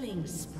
Killing spree.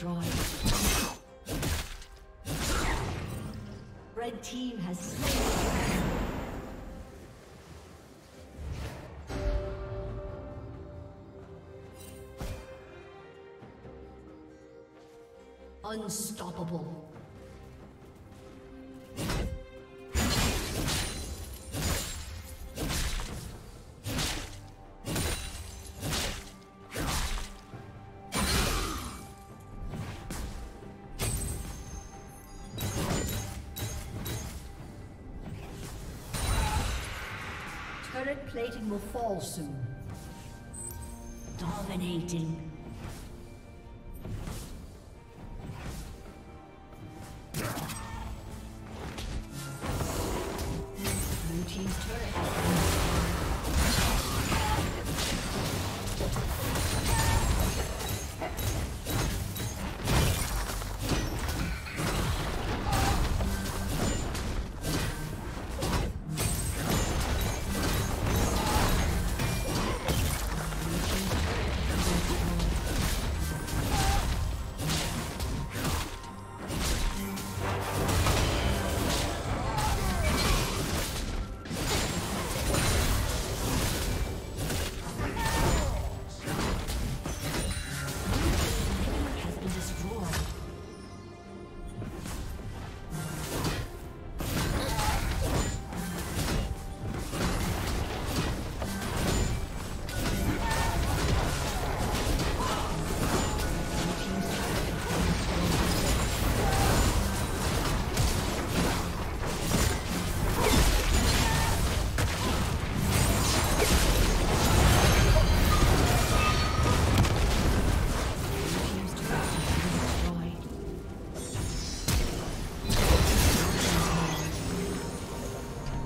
Destroyed. Red team has slain Unstoppable. Plating will fall soon. Dominating.